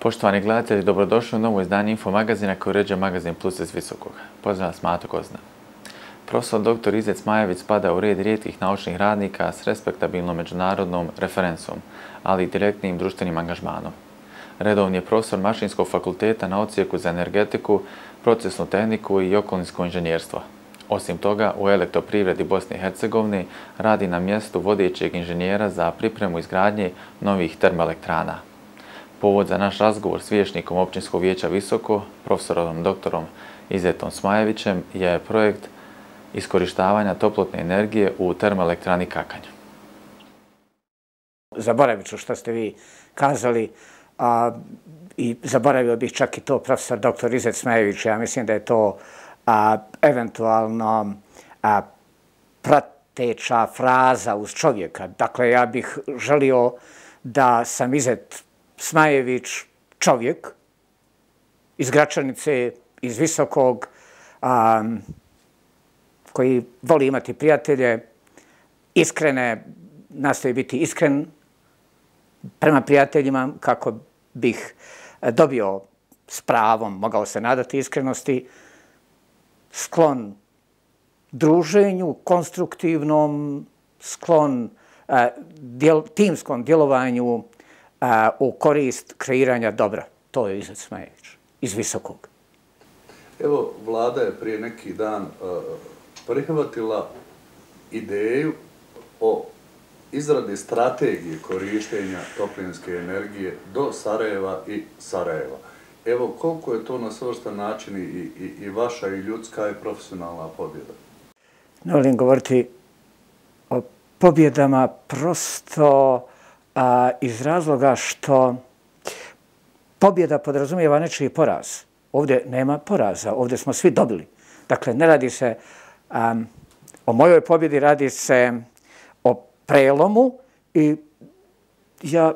Poštovani gledatelji, dobrodošli u novo izdanje Infomagazina koji uređuje magazin Plus iz Visokog. Pozdrav vas Mato Kozna. Profesor dr. Izec Majević spada u red rijetkih naučnih radnika s respektabilnom međunarodnom referencom, ali i direktnim društvenim angažmanom. Redovni je profesor Mašinskog fakulteta na ocijeku za energetiku, procesnu tehniku i okolinsko inženjerstvo. Osim toga, u elektroprivredi Bosne i Hercegovine radi na mjestu vodećeg inženjera za pripremu izgradnje novih termoelektrana. Povod za naš razgovor s vješnikom općinskog vijeća Visoko, profesorom doktorom Izetom Smajevićem, je projekt iskorištavanja toplotne energije u termoelektrani Kakanju. Zaboravit ću što ste vi kazali a, i zaboravio bih čak i to profesor doktor Izet Smajević. Ja mislim da je to a, eventualno a, prateča fraza uz čovjeka. Dakle, ja bih želio da sam Izet Smajević čovjek iz Gračanice, iz Visokog, a, koji voli imati prijatelje, iskrene, nastoji biti iskren prema prijateljima kako bih e, dobio s pravom, mogao se nadati iskrenosti, sklon druženju, konstruktivnom, sklon e, a, djel, timskom djelovanju, a, u korist kreiranja dobra. To je Izet Smajević, iz Visokog. Evo, vlada je prije neki dan uh, prihvatila ideju o izradi strategije korištenja toplinske energije do Sarajeva i Sarajeva. Evo, koliko je to na svrstan način i, i, i vaša i ljudska i profesionalna pobjeda? Ne volim govoriti o pobjedama prosto a, iz razloga što pobjeda podrazumijeva nečiji poraz. Ovdje nema poraza, ovdje smo svi dobili. Dakle, ne radi se a, o mojoj pobjedi, radi se o prelomu i ja,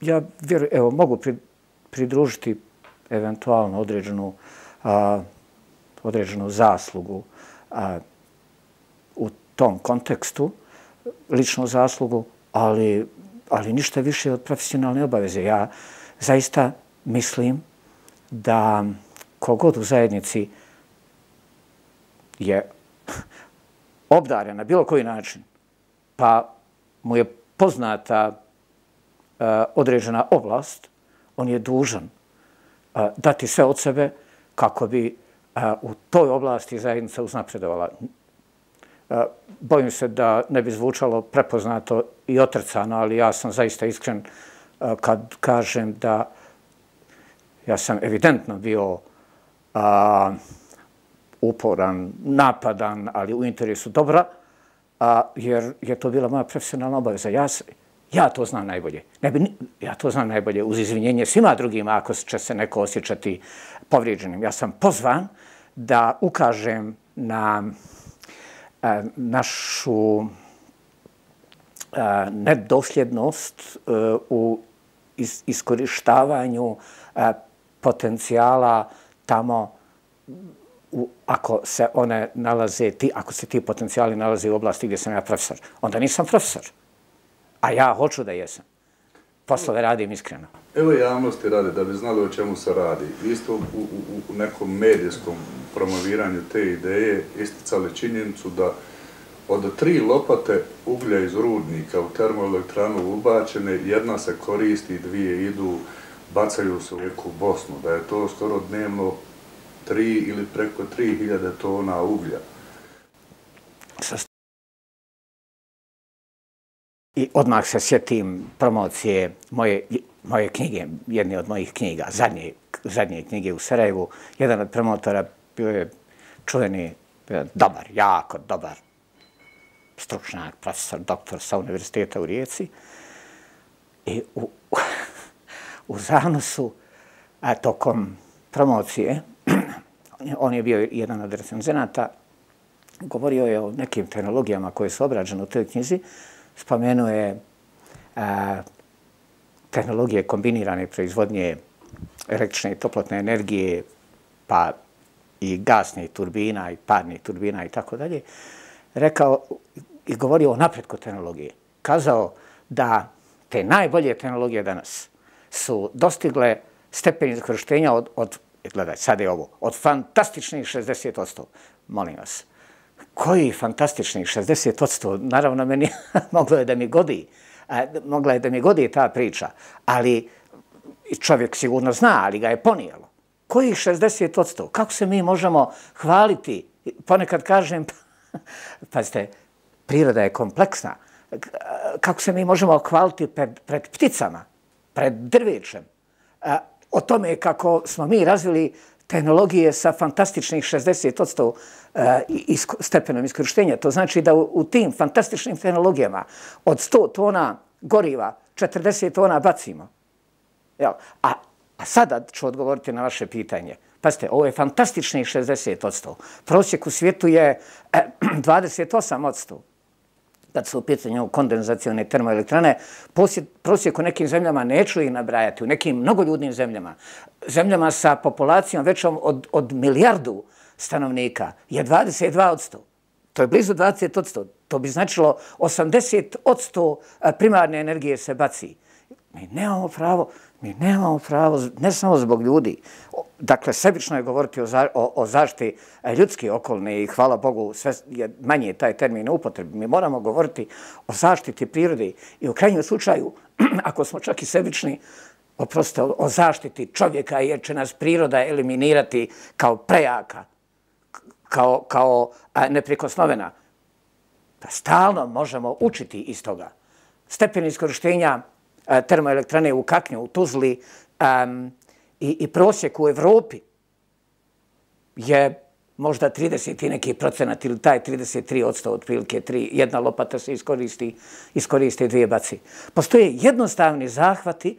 ja vjeru, evo, mogu pri, pridružiti eventualno određenu, a, određenu zaslugu a, u tom kontekstu, ličnu zaslugu, ali ali ništa više od profesionalne obaveze. Ja zaista mislim da kogod u zajednici je obdaren na bilo koji način, pa mu je poznata uh, određena oblast, on je dužan uh, dati sve od sebe kako bi uh, u toj oblasti zajednica uznapredovala bojim se da ne bi zvučalo prepoznato i otrcano, ali ja sam zaista iskren kad kažem da ja sam evidentno bio a, uporan, napadan, ali u interesu dobra, a, jer je to bila moja profesionalna obaveza. Ja, ja to znam najbolje. Ne bi, ja to znam najbolje uz izvinjenje svima drugima ako će se neko osjećati povrijeđenim. Ja sam pozvan da ukažem na E, našu e, nedosljednost e, u iskorištavanju potencijala tamo u, ako se one nalaze ti ako se ti potencijali nalaze u oblasti gdje sam ja profesor. Onda nisam profesor a ja hoću da jesam poslove radim iskreno Evo javnosti rade da bi znali o čemu se radi. Vi ste u, u, u nekom medijskom promoviranju te ideje isticali činjenicu da od tri lopate uglja iz rudnika u termoelektranu ubačene, jedna se koristi, dvije idu, bacaju se u neku Bosnu, da je to skoro dnevno tri ili preko tri hiljade tona uglja. I odmah se sjetim promocije moje, moje knjige, jedne od mojih knjiga, zadnje, zadnje knjige u Sarajevu. Jedan od promotora bio je čuveni, dobar, jako dobar stručnjak, profesor, doktor sa univerziteta u Rijeci. I u, u zanosu, a tokom promocije, on je bio jedan od recenzenata, govorio je o nekim tehnologijama koje su obrađene u toj knjizi, spomenuo je a, tehnologije kombinirane proizvodnje električne i toplotne energije, pa i gasne turbina i parne turbina i tako dalje, rekao, i govorio o napretku tehnologije. Kazao da te najbolje tehnologije danas su dostigle stepen iskorištenja od, od gledaj, sad je ovo, od fantastičnih 60%. Molim vas, koji fantastičnih 60%? Naravno, meni moglo je da mi godi, a, mogla je da mi godi ta priča, ali čovjek sigurno zna, ali ga je ponijelo. Koji 60%? Kako se mi možemo hvaliti? Ponekad kažem, pazite, priroda je kompleksna. Kako se mi možemo hvaliti pred, pred pticama, pred drvećem, A, o tome kako smo mi razvili tehnologije sa fantastičnih 60% E, isko, stepenom iskorištenja. To znači da u, u tim fantastičnim tehnologijama od 100 tona goriva 40 tona bacimo. Jel? A, a sada ću odgovoriti na vaše pitanje. Pazite, ovo je fantastičnih 60%. Prosjek u svijetu je e, 28% kad su u pitanju kondenzacijone termoelektrane, prosjek u nekim zemljama neću ih nabrajati, u nekim mnogoljudnim zemljama, zemljama sa populacijom većom od, od milijardu stanovnika, je 22 od 100. To je blizu 20 od 100. To bi značilo 80 od 100 primarne energije se baci. Mi nemamo pravo, mi nemamo pravo, ne samo zbog ljudi, Dakle, sebično je govoriti o, za, o, o zaštiti e, ljudske ljudski okolne i hvala Bogu, sve je manje taj termin u upotrebi. Mi moramo govoriti o zaštiti prirode i u krajnjem slučaju, ako smo čak i sebični, oprosto, o zaštiti čovjeka jer će nas priroda eliminirati kao prejaka, kao, kao neprikosnovena. Pa stalno možemo učiti iz toga. Stepen iskorištenja termoelektrane u Kaknju, u Tuzli, um, i, i prosjek u Evropi je možda 30 i neki procenat ili taj 33 odstav otprilike, tri, jedna lopata se iskoristi, iskoristi dvije baci. Postoje jednostavni zahvati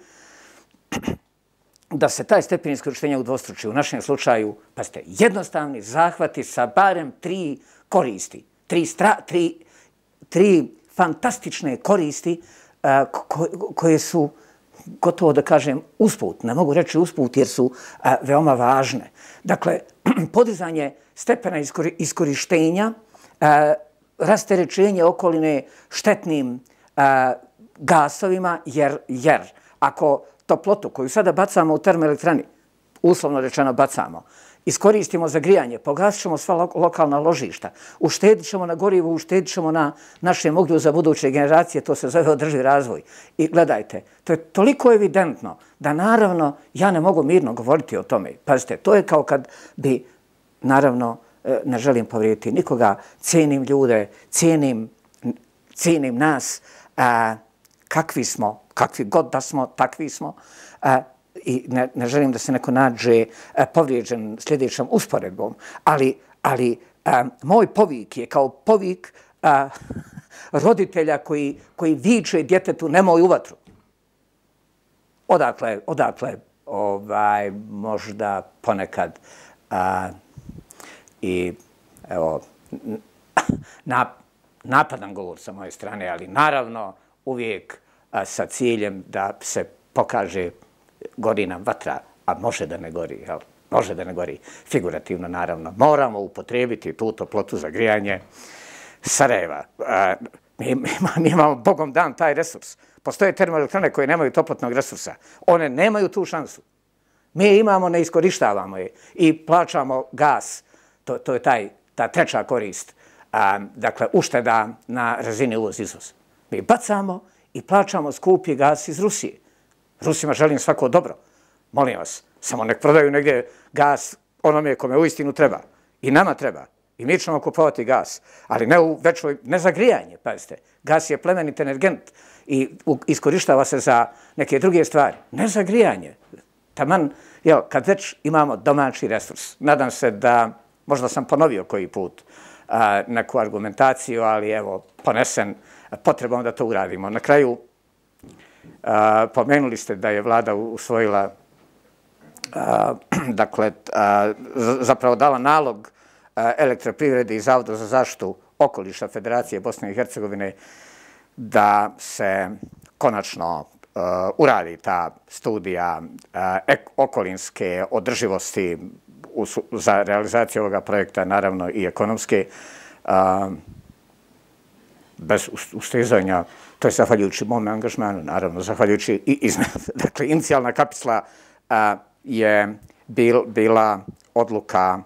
da se taj stepen iskorištenja udvostruči. u našem slučaju, pa ste jednostavni zahvati sa barem tri koristi, tri, stra, tri, tri fantastične koristi ko, koje su gotovo da kažem usput, ne mogu reći usput jer su a, veoma važne. Dakle, podizanje stepena iskori, iskorištenja, a, rasterečenje okoline štetnim a, gasovima, jer, jer ako toplotu koju sada bacamo u termoelektrani, uslovno rečeno bacamo, iskoristimo za grijanje, pogasit ćemo sva lokalna ložišta, uštedit ćemo na gorivu, uštedit ćemo na našem ognju za buduće generacije, to se zove održi razvoj. I gledajte, to je toliko evidentno da naravno ja ne mogu mirno govoriti o tome. Pazite, to je kao kad bi, naravno, e, ne želim povrijediti nikoga, cijenim ljude, cijenim, cijenim nas, a, kakvi smo, kakvi god da smo, takvi smo, e, i ne, ne želim da se neko nađe e, povrijeđen sljedećom usporedbom, ali, ali e, moj povik je kao povik e, roditelja koji, koji viče djetetu nemoj u vatru. Odakle, odakle ovaj, možda ponekad a, i evo, na, napadan govor sa moje strane, ali naravno uvijek a, sa ciljem da se pokaže gori nam vatra, a može da ne gori, jel? može da ne gori figurativno, naravno. Moramo upotrebiti tu toplotu za grijanje Sarajeva. A, mi, mi, mi imamo Bogom dan taj resurs. Postoje termoelektrane koje nemaju toplotnog resursa. One nemaju tu šansu. Mi imamo, ne iskorištavamo je i plaćamo gas. To, to je taj, ta treća korist. A, dakle, ušteda na razini uvoz-izvoz. Mi bacamo i plaćamo skupi gas iz Rusije. Rusima želim svako dobro. Molim vas, samo nek prodaju negdje gas onome kome u istinu treba. I nama treba. I mi ćemo kupovati gas. Ali ne u većoj, ne za grijanje, pazite. Gas je plemenit energent i iskorištava se za neke druge stvari. Ne za grijanje. Taman, jel, kad već imamo domaći resurs, nadam se da, možda sam ponovio koji put a, neku argumentaciju, ali evo, ponesen potrebom da to uradimo. Na kraju, A, pomenuli ste da je vlada usvojila, a, dakle, a, zapravo dala nalog elektroprivrede i Zavodu za zaštu okoliša Federacije Bosne i Hercegovine da se konačno uradi ta studija ek, okolinske održivosti u, za realizaciju ovoga projekta, naravno i ekonomske, a, bez ustezanja to je zahvaljujući mom angažmanu, naravno, zahvaljujući i iznad. Dakle, inicijalna kapisla a, je bil, bila odluka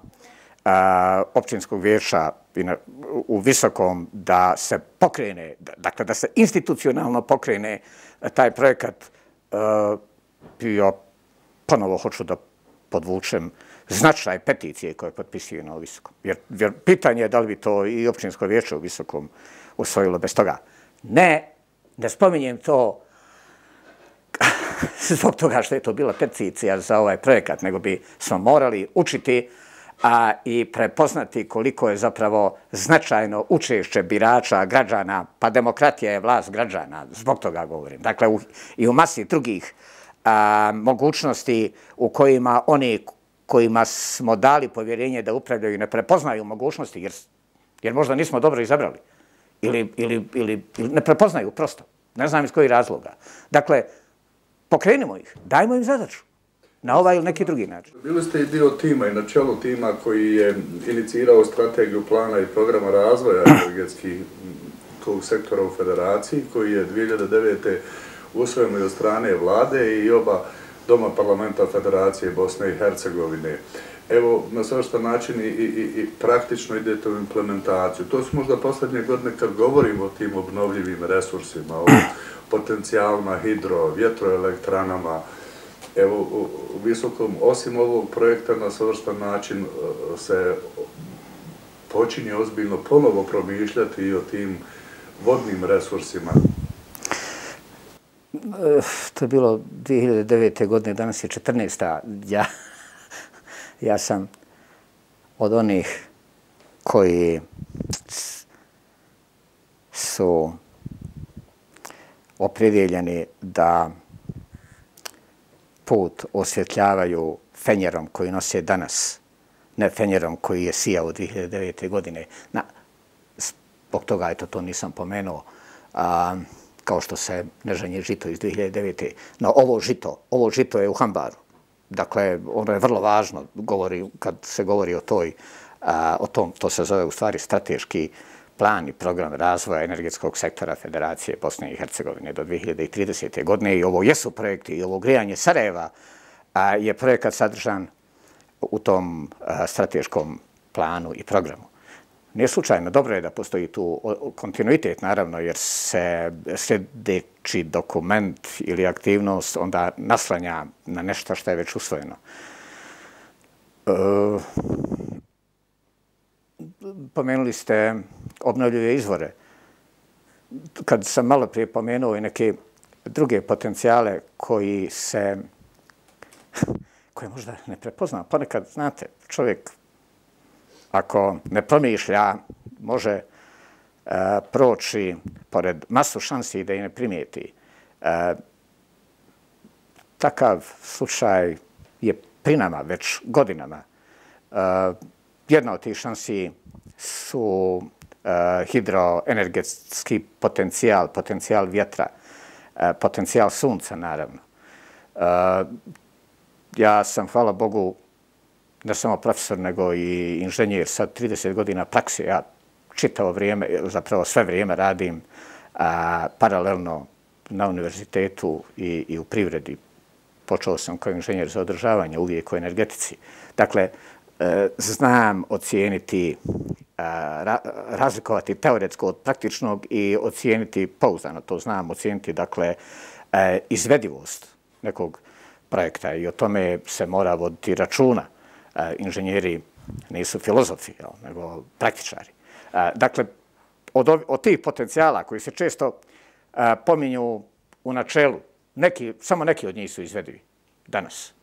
a, općinskog vijeća u Visokom da se pokrene, dakle, da se institucionalno pokrene taj projekat a, bio, ponovo hoću da podvučem, značaj peticije koje potpisuje na Visokom. Jer, jer pitanje je da li bi to i općinsko vijeće u Visokom usvojilo bez toga. Ne, ne spominjem to zbog toga što je to bila peticija za ovaj projekat, nego bi smo morali učiti a, i prepoznati koliko je zapravo značajno učešće birača, građana, pa demokratija je vlast građana, zbog toga govorim. Dakle, u, i u masi drugih a, mogućnosti u kojima oni kojima smo dali povjerenje da upravljaju ne prepoznaju mogućnosti, jer, jer možda nismo dobro izabrali. Ili, ili, ili, ili ne prepoznaju prosto. Ne znam iz kojih razloga. Dakle, pokrenimo ih, dajmo im zadaču. Na ovaj ili neki drugi način. Bili ste i dio tima i na čelu tima koji je inicirao strategiju plana i programa razvoja energetskih tog sektora u federaciji, koji je 2009. usvojen od strane vlade i oba Doma parlamenta Federacije Bosne i Hercegovine. Evo, na svašta način i, i, i praktično idete u implementaciju. To su možda posljednje godine kad govorimo o tim obnovljivim resursima, o potencijalima hidro, vjetroelektranama. Evo, u, visokom, osim ovog projekta, na svojstan način e, se počinje ozbiljno ponovo promišljati i o tim vodnim resursima. E, to je bilo 2009. godine, danas je 14. Ja, ja sam od onih koji su opredjeljeni da put osvjetljavaju fenjerom koji nose danas, ne fenjerom koji je sijao 2009. godine. Na, zbog toga, eto, to nisam pomenuo. A, kao što se nežanje žito iz 2009. No, ovo žito, ovo žito je u Hambaru. Dakle, ono je vrlo važno govori, kad se govori o toj, a, o tom, to se zove u stvari strateški plan i program razvoja energetskog sektora Federacije Bosne i Hercegovine do 2030. godine i ovo jesu projekti i ovo grijanje Sarajeva a, je projekat sadržan u tom a, strateškom planu i programu. Nije slučajno, dobro je da postoji tu kontinuitet, naravno, jer se sljedeći dokument ili aktivnost onda naslanja na nešto što je već usvojeno. E, pomenuli ste obnovljive izvore. Kad sam malo prije pomenuo i neke druge potencijale koji se koje možda ne prepoznam. Ponekad, znate, čovjek ako ne promišlja, može e, proći pored masu šansi da je ne primijeti. E, takav slučaj je pri nama već godinama. E, jedna od tih šansi su e, hidroenergetski potencijal, potencijal vjetra, e, potencijal sunca, naravno. E, ja sam, hvala Bogu, ne samo profesor, nego i inženjer Sad 30 godina prakse. Ja čitavo vrijeme, zapravo sve vrijeme radim a, paralelno na univerzitetu i, i u privredi. Počeo sam kao inženjer za održavanje, uvijek u energetici. Dakle, e, znam ocijeniti, a, ra, razlikovati teoretsko od praktičnog i ocijeniti pouzdano. To znam ocijeniti, dakle, e, izvedivost nekog projekta i o tome se mora voditi računa inženjeri nisu filozofi, jel, nego praktičari. Dakle, od, od tih potencijala koji se često pominju u načelu, neki, samo neki od njih su izvedivi danas.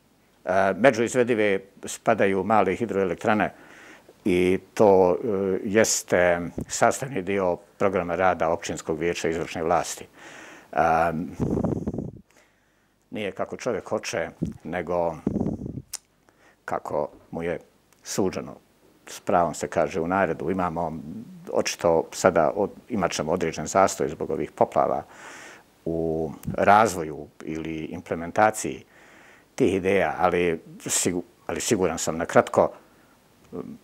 Među izvedive spadaju male hidroelektrane i to e, jeste sastavni dio programa rada općinskog vijeća izvršne vlasti. Nije kako čovjek hoće, nego kako mu je suđeno. S pravom se kaže u naredu. Imamo, očito sada od, imat ćemo određen zastoj zbog ovih poplava u razvoju ili implementaciji tih ideja, ali, sigur, ali siguran sam na kratko,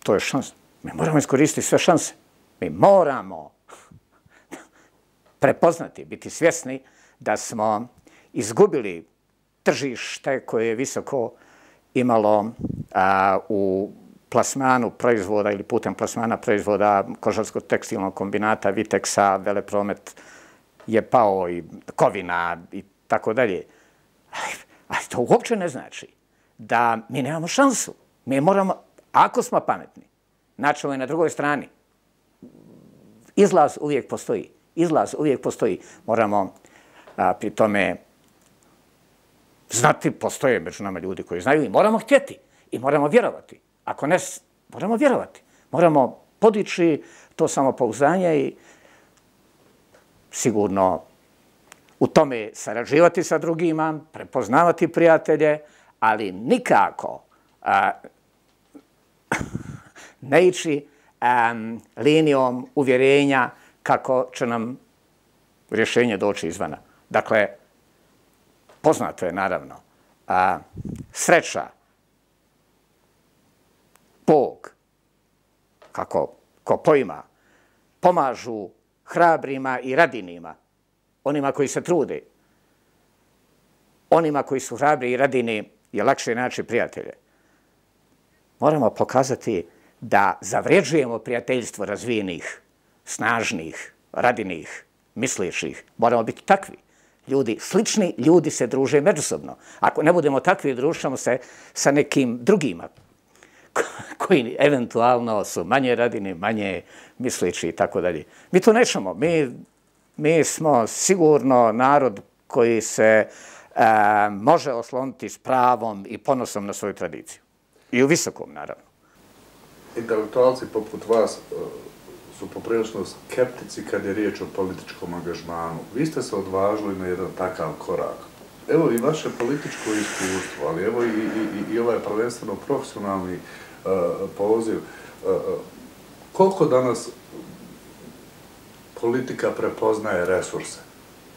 to je šans. Mi moramo iskoristiti sve šanse. Mi moramo. prepoznati, biti svjesni da smo izgubili tržište koje je visoko imalo a, u plasmanu proizvoda ili putem plasmana proizvoda kožarskog tekstilnog kombinata Viteksa, velepromet je pao i kovina i tako dalje. Ali to uopće ne znači da mi nemamo šansu. Mi moramo, ako smo pametni, načelo je na drugoj strani. Izlaz uvijek postoji. Izlaz uvijek postoji. Moramo a, pri tome znati, postoje među nama ljudi koji znaju i moramo htjeti i moramo vjerovati. Ako ne, moramo vjerovati. Moramo podići to samopouzdanje i sigurno u tome sarađivati sa drugima, prepoznavati prijatelje, ali nikako a, ne ići a, linijom uvjerenja kako će nam rješenje doći izvana. Dakle, poznato je naravno, a, sreća, Bog, kako ko pojma, pomažu hrabrima i radinima, onima koji se trude, onima koji su hrabri i radini je lakše naći prijatelje. Moramo pokazati da zavređujemo prijateljstvo razvijenih, snažnih, radinih, misliših. Moramo biti takvi. Ljudi, slični ljudi se druže međusobno. Ako ne budemo takvi, družimo se sa nekim drugima koji eventualno su manje radini, manje misliči i tako dalje. Mi to nećemo. Mi, mi smo sigurno narod koji se e, može osloniti s pravom i ponosom na svoju tradiciju. I u visokom, naravno. Intelektualci poput vas e, su poprilično skeptici kad je riječ o političkom angažmanu. Vi ste se odvažili na jedan takav korak. Evo i vaše političko iskustvo, ali evo i, i, i ovaj prvenstveno profesionalni uh, poziv. Uh, koliko danas politika prepoznaje resurse?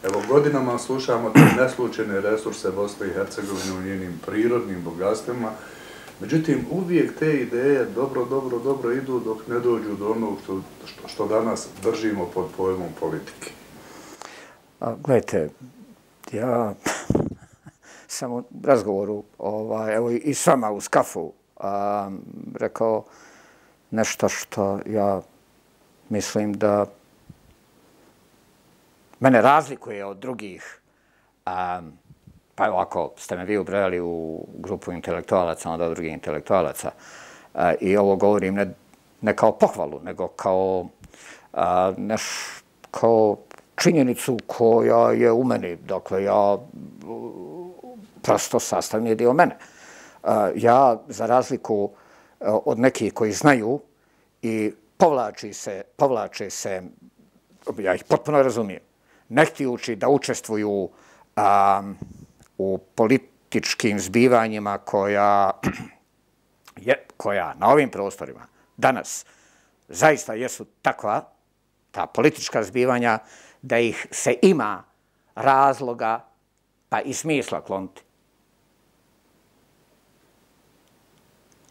Evo, godinama slušamo te neslučene resurse Bosne i Hercegovine u njenim prirodnim bogatstvima, Međutim, uvijek te ideje dobro, dobro, dobro idu dok ne dođu do onog što, što, što danas držimo pod pojmom politike. A, gledajte, ja sam u razgovoru, ovaj, evo i s vama u skafu, a, rekao nešto što ja mislim da mene razlikuje od drugih a, pa evo ako ste me vi ubrojali u grupu intelektualaca, onda drugih intelektualaca, a, i ovo govorim ne, ne kao pohvalu, nego kao, a, neš, kao činjenicu koja je u meni, dakle ja prosto sastavni dio mene. A, ja, za razliku a, od nekih koji znaju i povlači se, povlače se, ja ih potpuno razumijem, ne htijući da učestvuju a, u političkim zbivanjima koja, je, koja na ovim prostorima danas zaista jesu takva, ta politička zbivanja, da ih se ima razloga pa i smisla kloniti.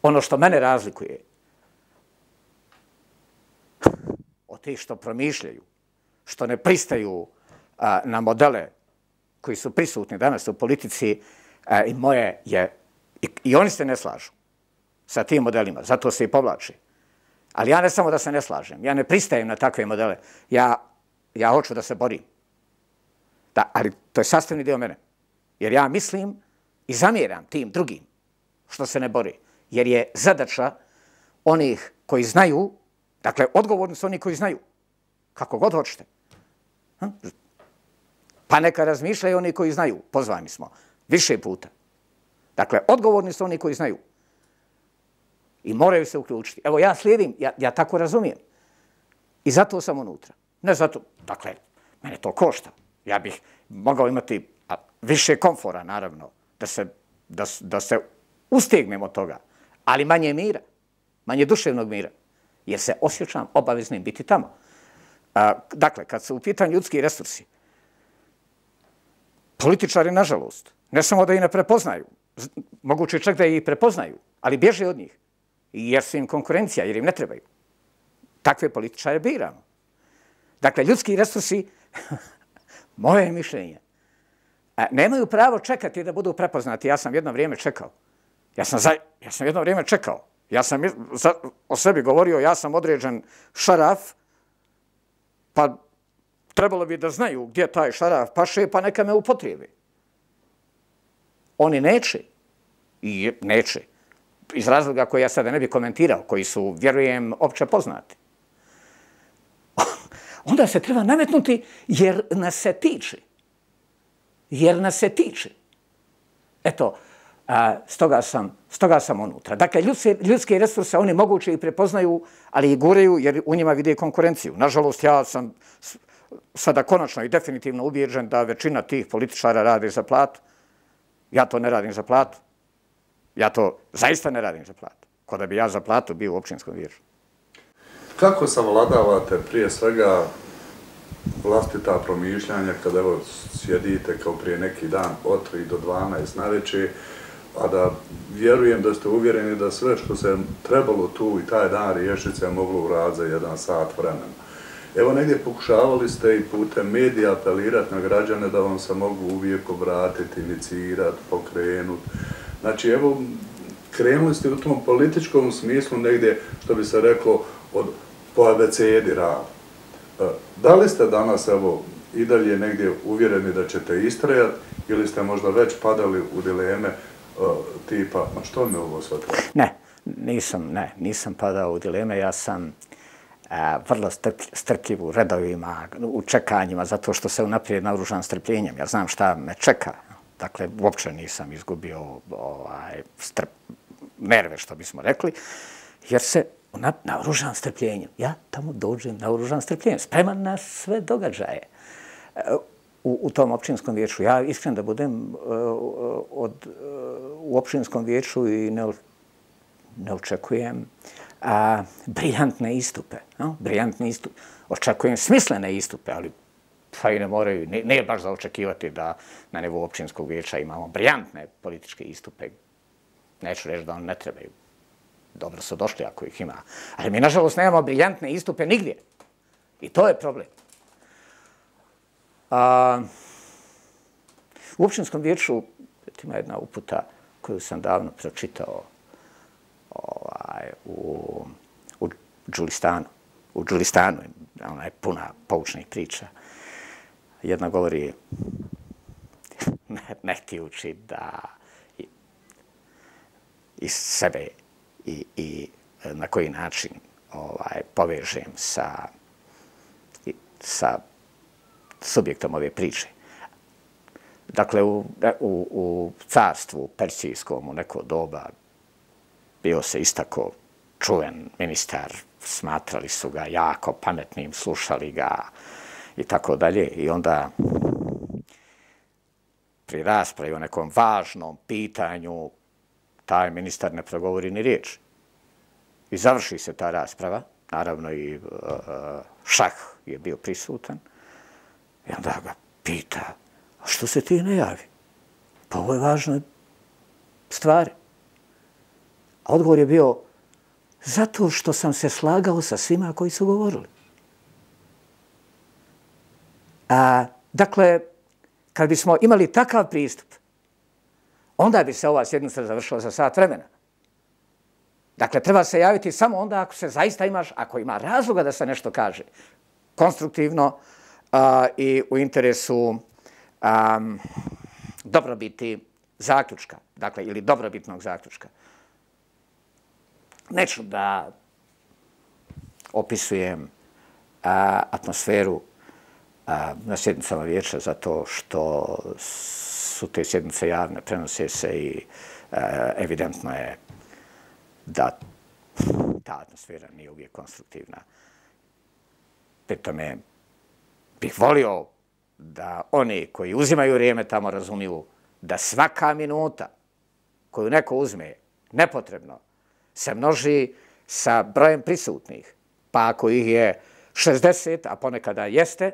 Ono što mene razlikuje od tih što promišljaju, što ne pristaju a, na modele koji su prisutni danas u politici e, i moje je, i, i oni se ne slažu sa tim modelima, zato se i povlači. Ali ja ne samo da se ne slažem, ja ne pristajem na takve modele, ja, ja hoću da se borim. Da, ali to je sastavni dio mene. Jer ja mislim i zamjeram tim drugim što se ne bori. Jer je zadača onih koji znaju, dakle, odgovorni su oni koji znaju, kako god hoćete. Hm? Pa neka razmišljaju oni koji znaju. Pozvani smo. Više puta. Dakle, odgovorni su oni koji znaju. I moraju se uključiti. Evo, ja slijedim, ja, ja tako razumijem. I zato sam unutra. Ne zato, dakle, mene to košta. Ja bih mogao imati više komfora, naravno, da se, da, da se ustegnem od toga. Ali manje mira. Manje duševnog mira. Jer se osjećam obaveznim biti tamo. A, dakle, kad su u pitanju ljudski resursi, Političari, nažalost, ne samo da ih ne prepoznaju, moguće čak da ih prepoznaju, ali bježe od njih, jer su im konkurencija, jer im ne trebaju. Takve političare biramo. Dakle, ljudski resursi Moje mišljenje. A, nemaju pravo čekati da budu prepoznati. Ja sam jedno vrijeme čekao. Ja sam, za, ja sam jedno vrijeme čekao. Ja sam za, o sebi govorio, ja sam određen šaraf, pa trebalo bi da znaju gdje taj šaraf paše, pa neka me upotrijebi. Oni neće. I neće. Iz razloga koji ja sada ne bih komentirao, koji su, vjerujem, opće poznati. Onda se treba nametnuti jer nas se tiče. Jer nas se tiče. Eto, a, stoga, sam, stoga sam unutra. Dakle, ljudske, ljudske resurse oni moguće i prepoznaju, ali i guraju jer u njima vide konkurenciju. Nažalost, ja sam sada konačno i definitivno ubijeđen da većina tih političara radi za platu. Ja to ne radim za platu. Ja to zaista ne radim za platu. Ko da bi ja za platu bio u općinskom vijeću. Kako savladavate prije svega vlastita promišljanja kada evo sjedite kao prije neki dan od 3 do 12 na večer, a da vjerujem da ste uvjereni da sve što se trebalo tu i taj dan riješiti se moglo uraditi za jedan sat vremena. Evo negdje pokušavali ste i putem medija apelirati na građane da vam se mogu uvijek obratiti, inicirati, pokrenuti. Znači, evo, krenuli ste u tom političkom smislu negdje, što bi se reklo, od po abecedi rada. E, da li ste danas, evo, i dalje negdje uvjereni da ćete istrajati ili ste možda već padali u dileme uh, tipa, ma što mi ovo sve treba? Ne, nisam, ne, nisam padao u dileme, ja sam vrlo strpljiv u redovima, u čekanjima, zato što se unaprijed naoružam strpljenjem. Ja znam šta me čeka. Dakle, uopće nisam izgubio ovaj, strp, nerve, što bismo rekli, jer se naoružan strpljenjem. Ja tamo dođem naoružan strpljenjem, spreman na sve događaje u, u tom općinskom vijeću. Ja iskren da budem uh, od, uh, u općinskom vijeću i ne, ne očekujem a, briljantne istupe. No? Briljantne istupe. Očekujem smislene istupe, ali pa i ne moraju, ne, ne je baš zaočekivati da na nivou općinskog vijeća imamo briljantne političke istupe. Neću reći da on ne trebaju. Dobro su došli ako ih ima. Ali mi, nažalost, nemamo briljantne istupe nigdje. I to je problem. A, u općinskom vijeću ima jedna uputa koju sam davno pročitao ovaj, u, u Đulistanu. U Đulistanu, ona je puna poučnih priča. Jedna govori, ne, ne ti uči da iz sebe i, i na koji način ovaj, povežem sa, sa subjektom ove priče. Dakle, u, u, u carstvu persijskom u neko doba bio se istako čuven ministar, smatrali su ga jako pametnim, slušali ga i tako dalje. I onda pri raspravi o nekom važnom pitanju taj ministar ne progovori ni riječ. I završi se ta rasprava. Naravno i uh, šah je bio prisutan. I onda ga pita, a što se ti ne javi? Pa ovo je važna stvari. A odgovor je bio, zato što sam se slagao sa svima koji su govorili. A, dakle, kad bismo imali takav pristup, onda bi se ova sjednica završila za sat vremena. Dakle, treba se javiti samo onda ako se zaista imaš, ako ima razloga da se nešto kaže konstruktivno, a, i u interesu a, dobrobiti zaključka, dakle, ili dobrobitnog zaključka. Neću da opisujem a, atmosferu a, na sjednicama vijeća zato što su te sjednice javne, prenose se i a, evidentno je da ta atmosfera nije uvijek konstruktivna. Pritom je bih volio da oni koji uzimaju vrijeme tamo razumiju da svaka minuta koju neko uzme nepotrebno se množi sa brojem prisutnih. Pa ako ih je 60, a ponekada jeste,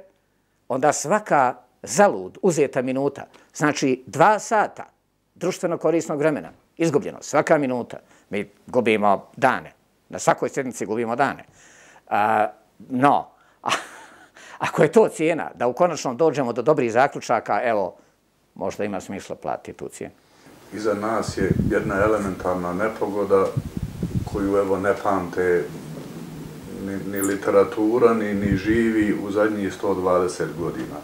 onda svaka zalud uzeta minuta, znači dva sata društveno korisnog vremena, izgubljeno, svaka minuta. Mi gubimo dane, na svakoj sjednici gubimo dane. A, no, Ako je to cijena, da u konačnom dođemo do dobrih zaključaka, evo, možda ima smisla platiti tu cijenu. Iza nas je jedna elementarna nepogoda koju evo ne pamte ni, ni literatura, ni, ni živi u zadnjih 120 godina.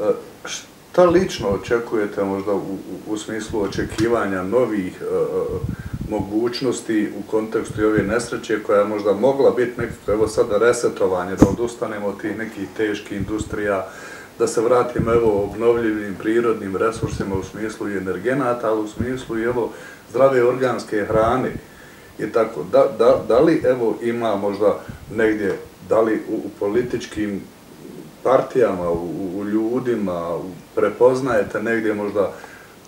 E, šta lično očekujete možda u, u, smislu očekivanja novih e, e, mogućnosti u kontekstu ove nesreće koja je možda mogla biti nekako, evo sada resetovanje, da odustanemo od tih nekih teških industrija, da se vratimo evo obnovljivim prirodnim resursima u smislu i energenata, ali u smislu i evo zdrave organske hrane i tako. Da, da, da li evo ima možda negdje, da li u, u političkim partijama, u, u ljudima, prepoznajete negdje možda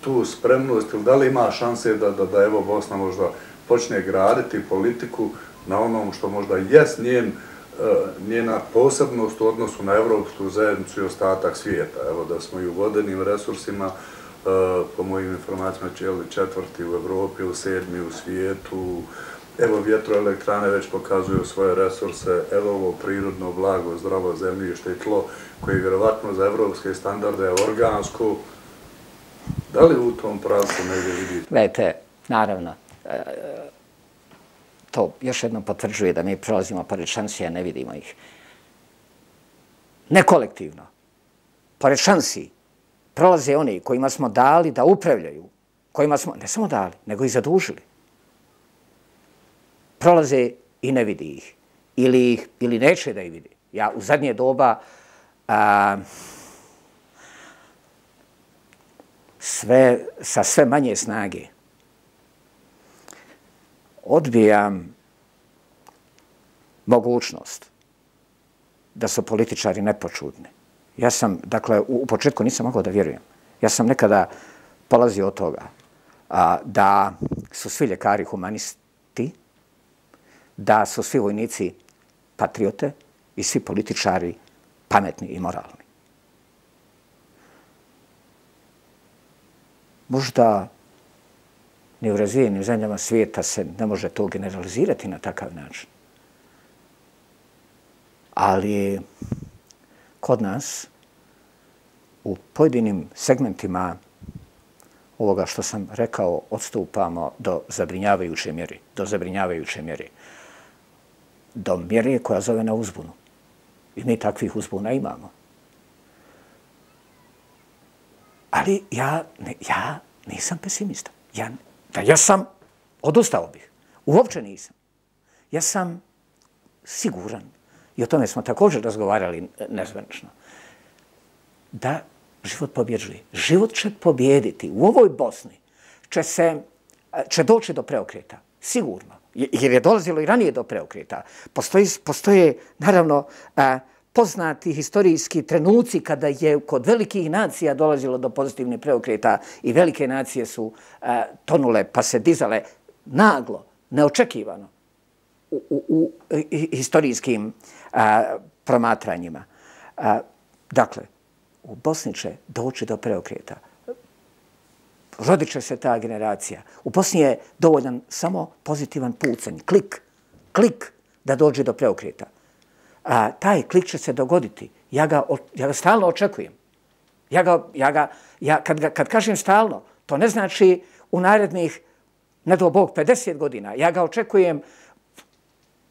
tu spremnost ili da li ima šanse da, da, da evo Bosna možda počne graditi politiku na onom što možda jes njen, e, njena posebnost u odnosu na evropsku zajednicu i ostatak svijeta. Evo da smo i u vodenim resursima, uh, E, po mojim informacijama, čeli četvrti u Evropi ili sedmi u svijetu, Evo vjetroelektrane već pokazuju svoje resurse, evo ovo prirodno blago, zdravo zemljište i tlo, koje je vjerovatno za evropske standarde je organsko. Da li u tom pravcu negdje vidite? Gledajte, naravno, e, to još jednom potvrđuje da mi prolazimo pored šansi, a ne vidimo ih. Ne kolektivno. Pored šansi prolaze oni kojima smo dali da upravljaju, kojima smo ne samo dali, nego i zadužili prolaze i ne vidi ih. Ili, ih, ili neće da ih vidi. Ja u zadnje doba a, sve, sa sve manje snage odbijam mogućnost da su političari nepočudni. Ja sam, dakle, u, u početku nisam mogao da vjerujem. Ja sam nekada polazio od toga a, da su svi ljekari humanisti, da su svi vojnici patriote i svi političari pametni i moralni. Možda ni u razvijenim zemljama svijeta se ne može to generalizirati na takav način. Ali kod nas u pojedinim segmentima ovoga što sam rekao odstupamo do zabrinjavajuće mjeri. Do zabrinjavajuće mjeri do mjere koja zove na uzbunu. I mi takvih uzbuna imamo. Ali ja, ne, ja nisam pesimista. Ja, da ja sam, odustao bih. Uopće nisam. Ja sam siguran, i o tome smo također razgovarali e, nezvanično, da život pobjeđuje. Život će pobjediti. U ovoj Bosni će se, e, će doći do preokreta. Sigurno jer je dolazilo i ranije do preokreta. Postoji, postoje, naravno, a, poznati historijski trenuci kada je kod velikih nacija dolazilo do pozitivne preokreta i velike nacije su a, tonule pa se dizale naglo, neočekivano u, u, u historijskim a, promatranjima. A, dakle, u Bosni će doći do preokreta rodit će se ta generacija. U Bosni je dovoljan samo pozitivan pucanj, klik, klik da dođe do preokreta. A taj klik će se dogoditi. Ja ga, ja ga stalno očekujem. Ja ga, ja ga, ja, kad, ga, kad kažem stalno, to ne znači u narednih, ne do Bog, 50 godina. Ja ga očekujem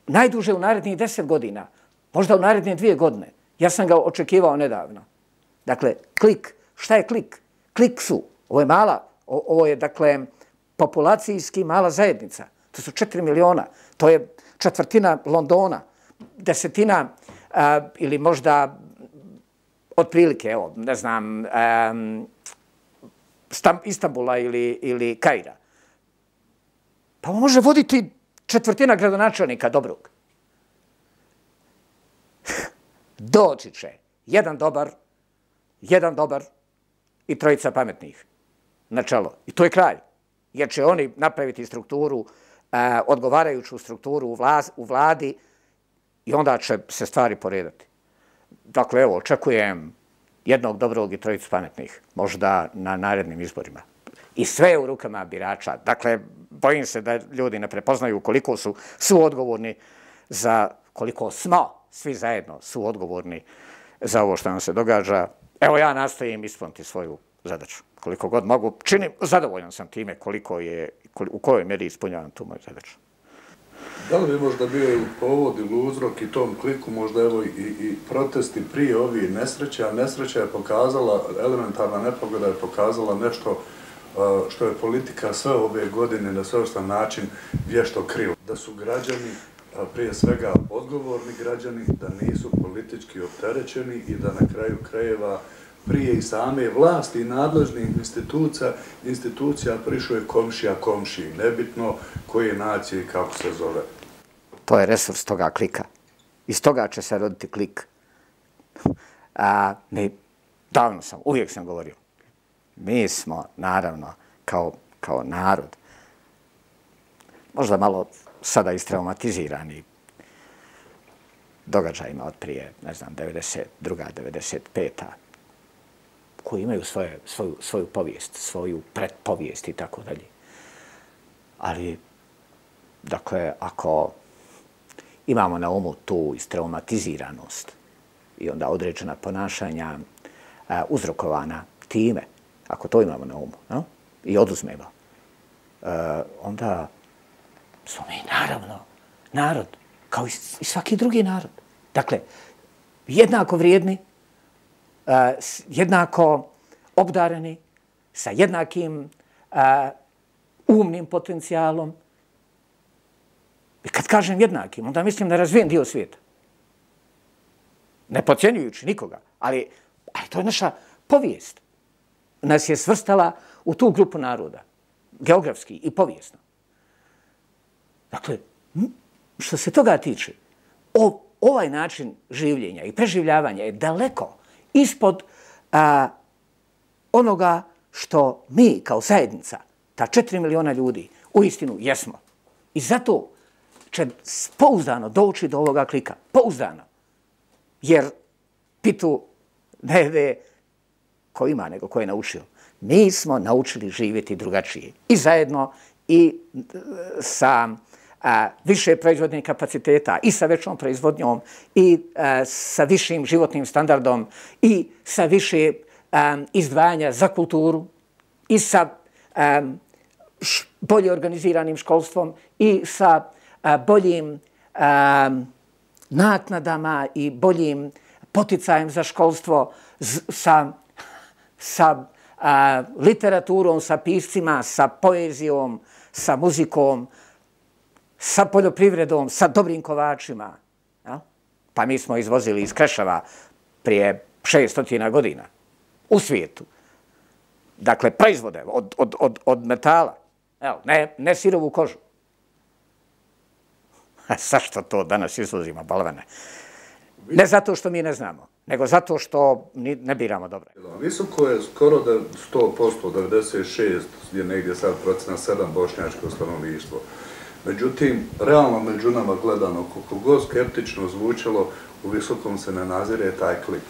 najduže u narednih 10 godina. Možda u naredne dvije godine. Ja sam ga očekivao nedavno. Dakle, klik. Šta je klik? Klik su. Ovo je mala ovo je, dakle, populacijski mala zajednica. To su 4 miliona. To je četvrtina Londona, desetina a, ili možda otprilike, evo, ne znam, um, Stam, Istanbula ili, ili Kaira. Pa može voditi četvrtina gradonačelnika dobrog. Doći će jedan dobar, jedan dobar i trojica pametnih na čelo. I to je kraj. Jer će oni napraviti strukturu, e, odgovarajuću strukturu u, vlaz, u vladi i onda će se stvari poredati. Dakle, evo, očekujem jednog dobrog i trojicu pametnih, možda na narednim izborima. I sve je u rukama birača. Dakle, bojim se da ljudi ne prepoznaju koliko su su odgovorni za koliko smo svi zajedno su odgovorni za ovo što nam se događa. Evo ja nastojim ispuniti svoju zadaću. Koliko god mogu, činim, zadovoljan sam time koliko je, u kojoj meri ispunjavam tu moju zadaću. Da li bi možda bio i povod ili uzrok i tom kliku, možda evo i, i protesti prije ovi nesreće, a nesreća je pokazala, elementarna nepogoda je pokazala nešto što je politika sve ove godine na svojstan način vješto krila. Da su građani, prije svega odgovorni građani, da nisu politički opterećeni i da na kraju krajeva prije i same vlasti i nadležnih institucija, institucija prišuje komšija komšiji, nebitno koje nacije i kako se zove. To je resurs toga klika. Iz toga će se roditi klik. A, mi, davno sam, uvijek sam govorio, mi smo, naravno, kao, kao narod, možda malo sada istraumatizirani događajima od prije, ne znam, 92. 95 koji imaju svoje, svoju, svoju povijest, svoju predpovijest i tako dalje. Ali, dakle, ako imamo na umu tu istraumatiziranost i onda određena ponašanja a, uzrokovana time, ako to imamo na umu no? i oduzmemo, a, onda smo mi naravno narod, kao i, svaki drugi narod. Dakle, jednako vrijedni, uh, jednako obdareni, sa jednakim uh, umnim potencijalom. I kad kažem jednakim, onda mislim na razvijen dio svijeta. Ne pocijenjujući nikoga, ali, ali to je naša povijest. Nas je svrstala u tu grupu naroda, geografski i povijesno. Dakle, što se toga tiče, o, ovaj način življenja i preživljavanja je daleko ispod a, onoga što mi kao zajednica, ta četiri miliona ljudi, u istinu jesmo. I zato će pouzdano doći do ovoga klika. Pouzdano. Jer pitu ne jede ko ima, nego ko je naučio. Mi smo naučili živjeti drugačije. I zajedno, i e, sa a, više proizvodnih kapaciteta i sa većom proizvodnjom i a, sa višim životnim standardom i sa više a, izdvajanja za kulturu i sa a, š, bolje organiziranim školstvom i sa a, boljim a, naknadama i boljim poticajem za školstvo z, sa, sa a, literaturom, sa piscima, sa poezijom, sa muzikom, sa poljoprivredom, sa dobrim kovačima. Ja? Pa mi smo izvozili iz Krešava prije 600 godina u svijetu. Dakle, proizvode od, od, od, od metala. Evo, ne, ne sirovu kožu. A zašto to danas izvozimo, balvane? Ne zato što mi ne znamo, nego zato što ne biramo dobro. Visoko je skoro da 100%, 96 je negdje sad procena 7 bošnjačko stanovništvo. Međutim, realno među nama gledano, koliko god skeptično zvučalo, u visokom se ne nazire taj klik.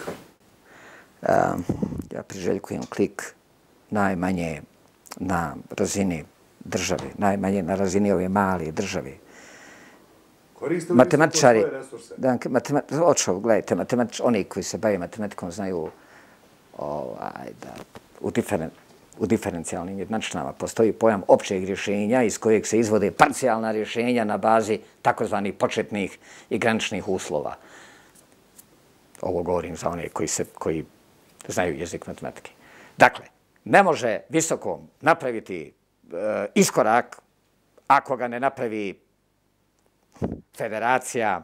Um, ja priželjkujem klik najmanje na razini države, najmanje na razini ove male države. Koriste matematičari? Da, očeo, gledajte, oni koji se bave matematikom znaju ovaj, da, u diferent, u diferencijalnim jednačinama postoji pojam općeg rješenja iz kojeg se izvode parcijalna rješenja na bazi takozvanih početnih i graničnih uslova. Ovo govorim za one koji, se, koji znaju jezik matematike. Dakle, ne može visokom napraviti e, iskorak ako ga ne napravi federacija,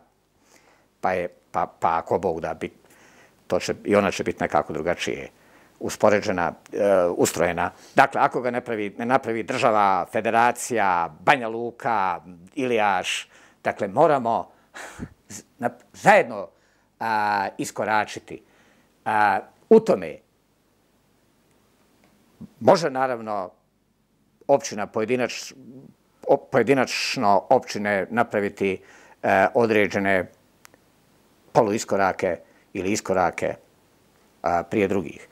pa, je, pa, pa ako Bog da, bit, to će, i ona će biti nekako drugačije uspoređena, uh, ustrojena. Dakle, ako ga ne, pravi, ne napravi država, federacija, Banja Luka, Ilijaš, dakle, moramo zajedno uh, iskoračiti. U tome može naravno općina pojedinač, pojedinačno općine napraviti e, određene poluiskorake ili iskorake uh, prije drugih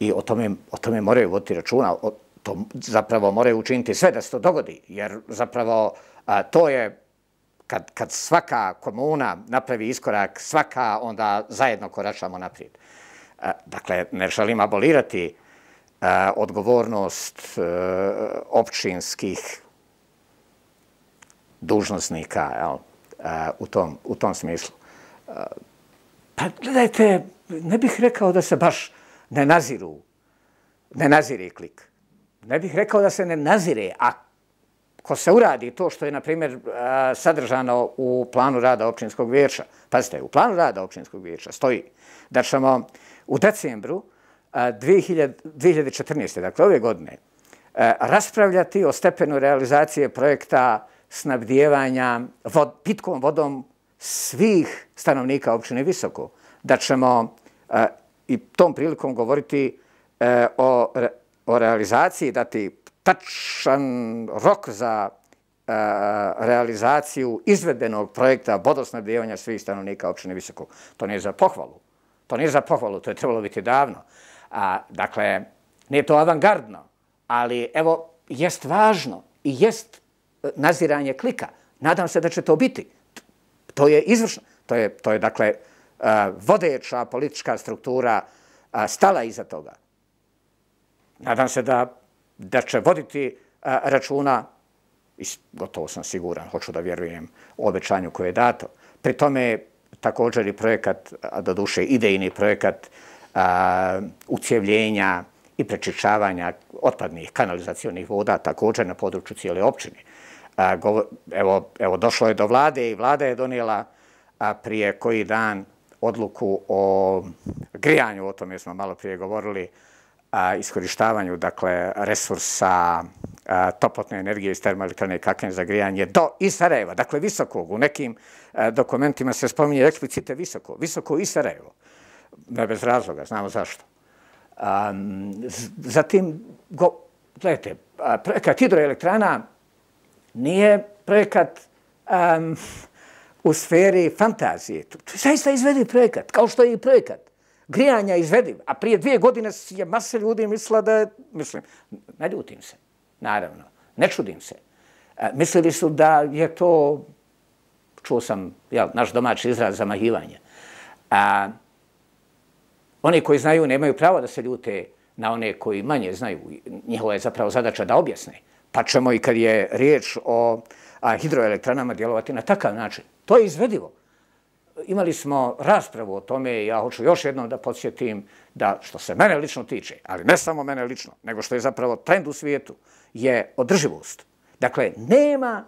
i o tome, o tome moraju voditi računa, o, to zapravo moraju učiniti sve da se to dogodi, jer zapravo a, to je kad, kad svaka komuna napravi iskorak, svaka onda zajedno koračamo naprijed. A, dakle, ne želim abolirati a, odgovornost a, općinskih dužnosnika jel, e, u, tom, u tom smislu. E, pa gledajte, ne bih rekao da se baš ne naziru, ne nazire klik. Ne bih rekao da se ne nazire, a ko se uradi to što je, na primjer, e, sadržano u planu rada općinskog vijeća, pazite, u planu rada općinskog vijeća stoji da ćemo u decembru e, 2014. dakle ove godine, e, raspravljati o stepenu realizacije projekta snabdijevanja vod, pitkom vodom svih stanovnika općine Visoko. Da ćemo i tom prilikom govoriti e, o, o realizaciji, dati tačan rok za e, realizaciju izvedenog projekta vodosnabdijevanja svih stanovnika općine Visokog. To nije za pohvalu. To nije za pohvalu, to je trebalo biti davno. A, dakle, nije to avangardno, ali evo, jest važno i jest e, naziranje klika. Nadam se da će to biti. To je izvršno. To je, to je dakle, vodeća politička struktura stala iza toga. Nadam se da, da će voditi računa, i gotovo sam siguran, hoću da vjerujem u obećanju koje je dato. Pri tome također i projekat, do duše idejni projekat a, ucijevljenja i prečičavanja otpadnih kanalizacijonih voda također na području cijele općine. A, govo, evo, evo, došlo je do vlade i vlada je donijela a, prije koji dan odluku o grijanju, o tome smo malo prije govorili, a, iskorištavanju dakle, resursa a, toplotne energije iz termoelektrane kakve za grijanje do i Sarajeva, dakle visokog. U nekim a, dokumentima se spominje eksplicite visoko, visoko i Sarajevo. Ne bez razloga, znamo zašto. A, zatim, go, gledajte, projekat hidroelektrana nije projekat um, u sferi fantazije. To je zaista izvediv projekat, kao što je i projekat grijanja izvediv. A prije dvije godine je masa ljudi mislila da je, mislim, ne ljutim se, naravno, ne čudim se. E, mislili su da je to, čuo sam, ja, naš domaći izraz za mahivanje. A, oni koji znaju nemaju pravo da se ljute na one koji manje znaju. Njihova je zapravo zadaća da objasne. Pa ćemo i kad je riječ o a, hidroelektranama djelovati na takav način. To je izvedivo imali smo raspravu o tome i ja hoću još jednom da podsjetim da što se mene lično tiče, ali ne samo mene lično, nego što je zapravo trend u svijetu, je održivost. Dakle, nema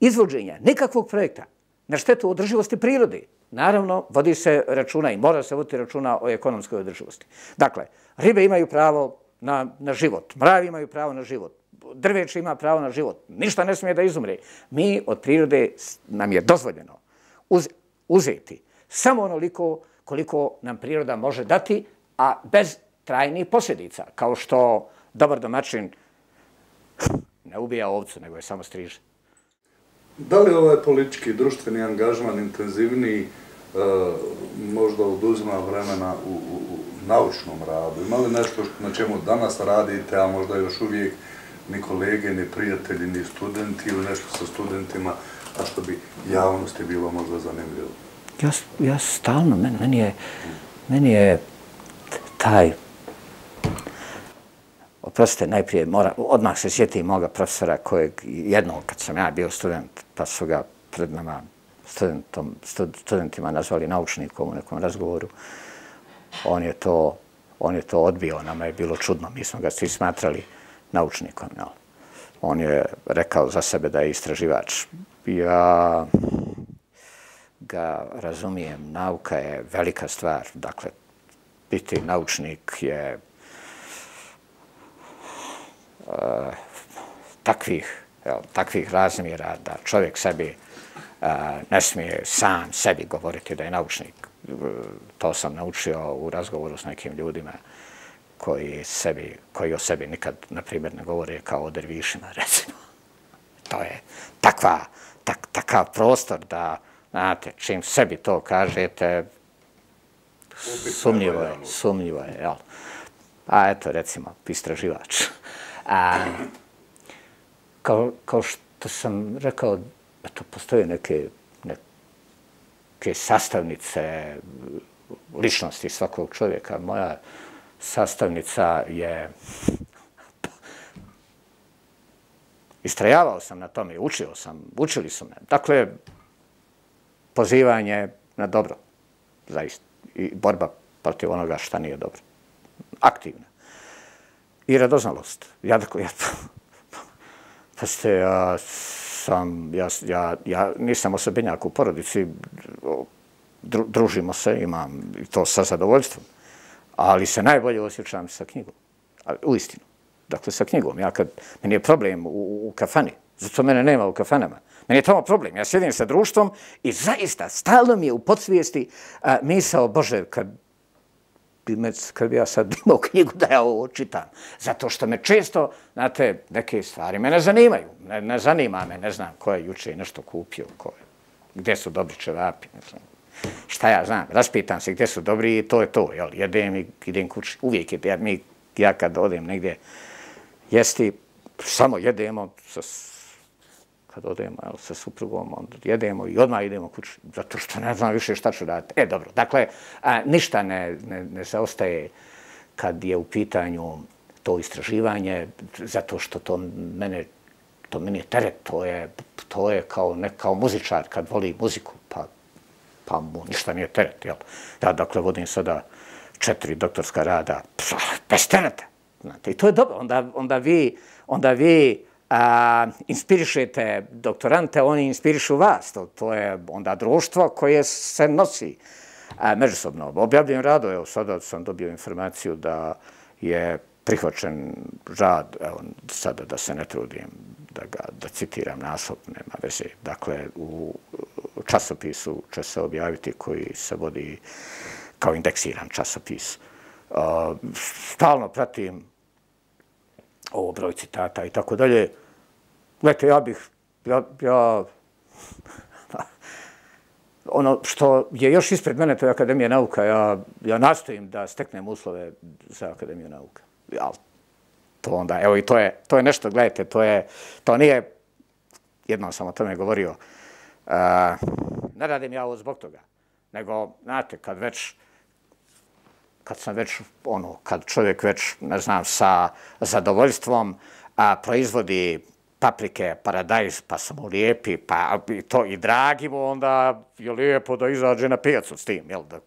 izvođenja nikakvog projekta na štetu održivosti prirode. Naravno, vodi se računa i mora se voditi računa o ekonomskoj održivosti. Dakle, ribe imaju pravo na, na život, mravi imaju pravo na život, drveće ima pravo na život, ništa ne smije da izumre. Mi od prirode nam je dozvoljeno uz uzeti samo onoliko koliko nam priroda može dati, a bez trajnih posljedica, kao što dobar domaćin ne ubija ovcu, nego je samo striže. Da li ovaj politički društveni angažman intenzivniji e, možda oduzima vremena u, u, u naučnom radu? Ima li nešto na čemu danas radite, a možda još uvijek ni kolege, ni prijatelji, ni studenti ili nešto sa studentima, a što bi javnosti bilo možda zanimljivo? Ja, ja stalno, meni, meni, je, meni je taj, oprostite, najprije, mora, odmah se sjeti moga profesora kojeg jednog, kad sam ja bio student, pa su ga pred nama studentom, studentima nazvali naučnikom u nekom razgovoru, on je to, on je to odbio, nama je bilo čudno, mi smo ga svi smatrali naučnikom. Jel? On je rekao za sebe da je istraživač ja ga razumijem, nauka je velika stvar, dakle, biti naučnik je uh, takvih, jel, takvih razmjera da čovjek sebi uh, ne smije sam sebi govoriti da je naučnik. Eh, to sam naučio u razgovoru s nekim ljudima koji, sebi, koji o sebi nikad, na primjer, ne govore kao o dervišima, recimo. To je takva, tak, takav prostor da, znate, čim sebi to kažete, sumnjivo je, sumnjivo je, jel? A eto, recimo, istraživač. A, kao, kao što sam rekao, eto, postoje neke, neke sastavnice ličnosti svakog čovjeka. Moja sastavnica je... Istrajavao sam na tome, učio sam, učili su me. Dakle, pozivanje na dobro, zaista. I borba protiv onoga šta nije dobro. Aktivna. I radoznalost. Ja, dakle, ja, pa ste, ja sam, ja, ja, ja nisam osobenjak u porodici, dru, družimo se, imam i to sa zadovoljstvom, ali se najbolje osjećam sa knjigom. U istinu. Dakle, sa knjigom. Ja kad, meni je problem u, u kafani, zato mene nema u kafanama. Meni je tamo problem. Ja sjedim sa društvom i zaista, stalno mi je u podsvijesti a, misao, Bože, kad bi me, kad bi ja sad imao knjigu da ja ovo čitam. Zato što me često, znate, neke stvari me ne zanimaju. Ne, ne zanima me, ne znam ko je juče nešto kupio, ko je, gdje su dobri čevapi, ne znam. Šta ja znam, raspitam se gdje su dobri i to je to, jel, jedem i idem kući. Uvijek je, ja, mi, ja kad odem negdje jesti, samo jedemo sa kad odemo jel, sa suprugom, onda jedemo i odmah idemo kući, zato što ne znam više šta ću raditi. E, dobro, dakle, a, ništa ne, ne, ne zaostaje kad je u pitanju to istraživanje, zato što to mene, to meni je teret, to je, to je kao, ne, kao muzičar kad voli muziku, pa, pa mu ništa nije teret, jel? Ja, dakle, vodim sada četiri doktorska rada, psa, bez tereta. Znate, I to je dobro, onda, onda vi, onda vi, a, inspirišete doktorante, oni inspirišu vas. To, to je onda društvo koje se nosi a, međusobno. Objavljujem rado, evo sada sam dobio informaciju da je prihvaćen rad, evo sada da se ne trudim da ga da citiram naslov, nema veze. Dakle, u časopisu će se objaviti koji se vodi kao indeksiran časopis. Stalno pratim ovo broj citata i tako dalje. Gledajte, ja bih, ja, ja, ono što je još ispred mene, to je Akademija nauka, ja, ja nastojim da steknem uslove za Akademiju nauka. Ja, to onda, evo i to je, to je nešto, gledajte, to je, to nije, jednom sam o tome govorio, uh, ne radim ja ovo zbog toga, nego, znate, kad već, kad sam već, ono, kad čovjek već, ne znam, sa zadovoljstvom a, proizvodi paprike, paradajz, pa sam mu lijepi, pa i to i dragi mu, onda je lijepo da izađe na pijacu s tim, jel, da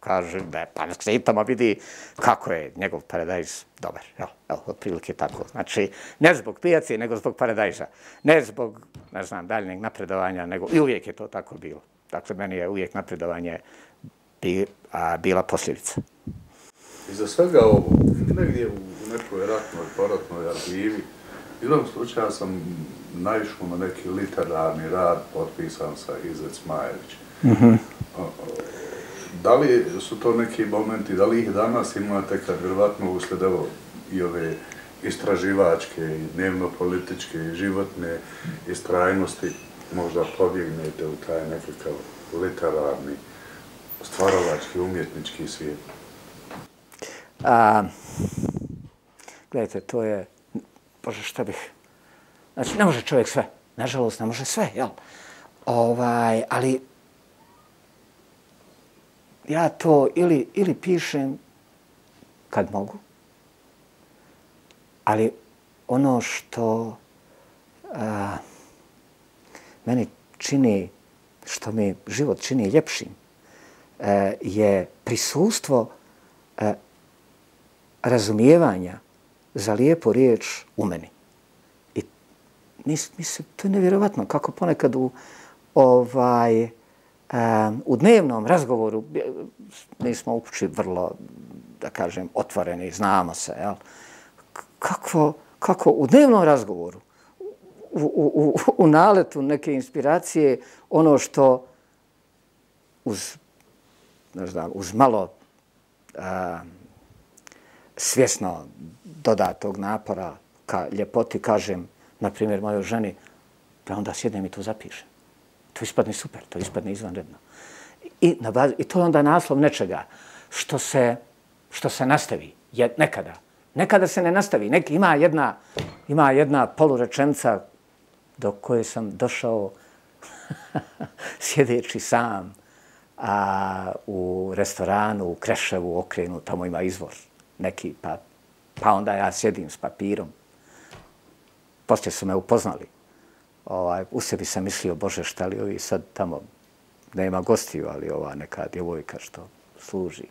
kaže da je, pa i tamo vidi kako je njegov paradajz dobar, jel, jel, otprilike tako. Znači, ne zbog pijaci, nego zbog paradajza. Ne zbog, ne znam, daljnjeg napredovanja, nego i uvijek je to tako bilo. Dakle, meni je uvijek napredovanje bi, a, bila posljedica. I za svega ovo, negdje u nekoj ratnoj, poratnoj arhivi, Igrom slučaja sam naišao na neki literarni rad potpisan sa Izec Majević. Mm -hmm. Da li su to neki momenti, da li ih danas imate kad vjerovatno usled evo i ove istraživačke, i dnevno-političke, i životne istrajnosti, možda pobjegnete u taj nekakav literarni, stvarovački, umjetnički svijet? A, gledajte, to je Bože, šta bih... Znači, ne može čovjek sve. Nažalost, ne može sve, jel? Ovaj, ali ja to ili, ili pišem kad mogu, ali ono što a, meni čini, što mi život čini ljepšim, a, e, je prisustvo a, e, razumijevanja za lijepu riječ u meni. I mis, mislim, to je nevjerovatno kako ponekad u, ovaj, um, u dnevnom razgovoru, e, mi smo upući vrlo, da kažem, otvoreni, znamo se, jel? Kako, kako u dnevnom razgovoru, u, u, u, u naletu neke inspiracije, ono što uz, ne znam, uz malo a, svjesno dodatog napora ka ljepoti kažem, na primjer, mojoj ženi, da onda sjednem i to zapišem. To ispadne super, to ispadne izvanredno. I, na bazi, I to je onda naslov nečega što se, što se nastavi je, nekada. Nekada se ne nastavi. Nek, ima jedna, ima jedna polurečenca do koje sam došao sjedeći sam a, u restoranu, u Kreševu, okrenu, tamo ima izvor neki, pa, pa onda ja sjedim s papirom. Poslije su me upoznali. Ovaj, u sebi sam mislio, Bože, šta li ovi sad tamo, nema gostiju, ali ova neka djevojka što služi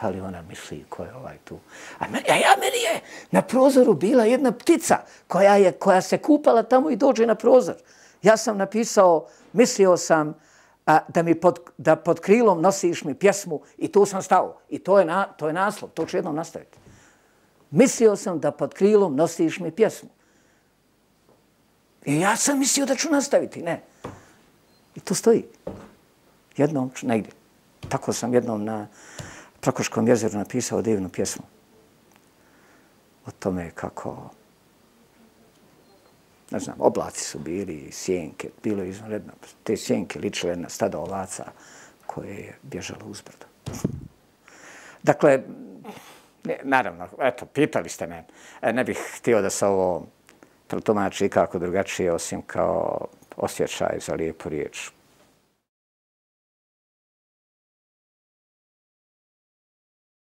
šta li ona misli ko je ovaj tu. A, me, a ja, meni je na prozoru bila jedna ptica koja, je, koja se kupala tamo i dođe na prozor. Ja sam napisao, mislio sam a, da mi pod, da pod krilom nosiš mi pjesmu i tu sam stao. I to je, na, to je naslov, to ću jednom nastaviti. Mislio sam da pod krilom nosiš mi pjesmu. I ja sam mislio da ću nastaviti, ne. I to stoji. Jednom, negdje. Tako sam jednom na, Prokoškom jezeru napisao divnu pjesmu o tome kako, ne znam, oblaci su bili, sjenke, bilo je izvanredno. Te sjenke ličile na stada ovaca koje je bježalo uzbrdo. Dakle, ne, naravno, eto, pitali ste me, e, ne bih htio da se ovo protumači kako drugačije, osim kao osjećaj za lijepu riječ.